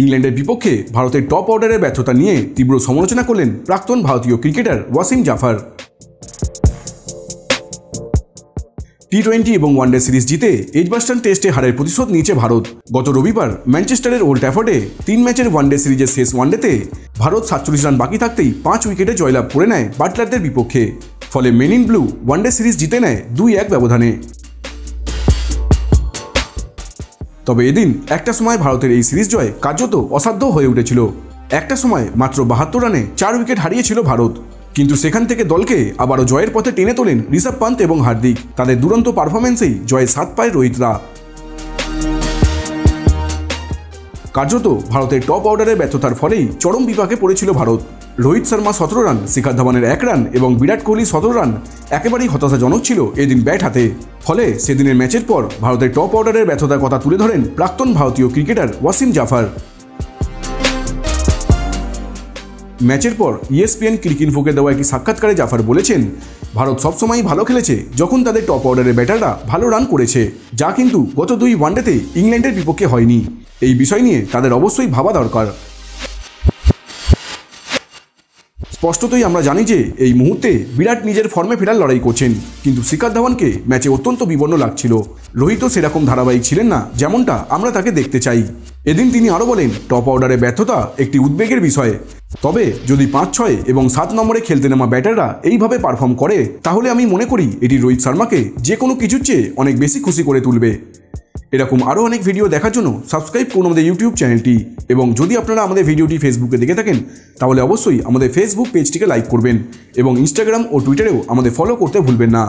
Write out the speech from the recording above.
ইংল্যান্ডের বিপক্ষে ভারতের টপ অর্ডারের ব্যর্থতা নিয়ে তীব্র সমালোচনা করলেন প্রাক্তন ভারতীয় cricketer Wasim Jaffer. T twenty এবং ওয়ানডে সিরিজ জিতে এজবাস্টান টেস্টে হারের প্রতিশোধ নিয়েছে ভারত। গত রবিবার ম্যানচেস্টারের ওল্ড ট্যাফোর্ডে তিন ম্যাচের ওয়ানডে সিরিজের শেষ ওয়ানডেতে ভারত সাতচল্লিশ রান বাকি থাকতেই পাঁচ উইকেটে জয়লাভ করে নেয় বাটলারদের বিপক্ষে। ফলে men in blue one day series জিতে নেয় দুই এক ব্যবধানে। তবে এদিন একটা সময় ভারতের এই সিরিজ জয় কার্যত অসাধ্য হয়ে উঠেছিল। একটা সময় মাত্র বাহাত্তর রানে চার উইকেট হারিয়েছিল ভারত। কিন্তু সেখান থেকে দলকে আবারও জয়ের পথে টেনে তোলেন ঋষভ পান্ত এবং হার্দিক। তাদের দুরন্ত পারফরমেন্সেই জয়ে সাত পায় রোহিতরা। কার্যত ভারতের টপ অর্ডারের ব্যর্থতার ফলেই চরম বিপাকে পড়েছিল ভারত। রোহিত শর্মা সতেরো রান, শিখার ধাওয়ানের এক রান এবং বিরাট কোহলি সতেরো রান একেবারেই হতাশাজনক ছিল এদিন ব্যাট হাতে। ফলে সেদিনের ম্যাচের পর ভারতের টপ অর্ডারের ব্যর্থতার কথা তুলে ধরেন প্রাক্তন ভারতীয় ক্রিকেটার ওয়াসিম জাফার। ম্যাচের পর E ইএসপিএন ক্রিকিনফোকে দেওয়া একটি সাক্ষাৎকারে জাফার বলেছেন, ভারত সবসময়ই ভালো খেলেছে যখন তাদের টপ অর্ডারের ব্যাটাররা ভালো রান করেছে, যা কিন্তু গত দুই ওয়ানডেতে ইংল্যান্ডের বিপক্ষে হয়নি। এই বিষয় নিয়ে তাদের অবশ্যই ভাবা দরকার। স্পষ্টতই আমরা জানি যে এই মুহূর্তে বিরাট নিজের ফর্মে ফেরার লড়াই করছেন, কিন্তু শিকার ধাওয়ানকে ম্যাচে অত্যন্ত বিবর্ণ লাগছিল। রোহিতও সেরকম ধারাবাহিক ছিলেন না, যেমনটা আমরা তাকে দেখতে চাই। এদিন তিনি আরও বলেন টপ অর্ডারে ব্যর্থতা একটি উদ্বেগের বিষয়। তবে যদি পাঁচ ছয় এবং সাত নম্বরে খেলতে নেওয়া ব্যাটাররা এইভাবে পারফর্ম করে, তাহলে আমি মনে করি এটি রোহিত শর্মাকে যে কোনো কিছুর চেয়ে অনেক বেশি খুশি করে তুলবে। এরকম আরও অনেক ভিডিও দেখার জন্য সাবস্ক্রাইব করুন আমাদের ইউটিউব চ্যানেলটি এবং যদি আপনারা আমাদের ভিডিওটি ফেসবুকে দেখে থাকেন, তাহলে অবশ্যই আমাদের ফেসবুক পেজটিকে লাইক করবেন এবং ইনস্টাগ্রাম ও টুইটারেও আমাদের ফলো করতে ভুলবেন না।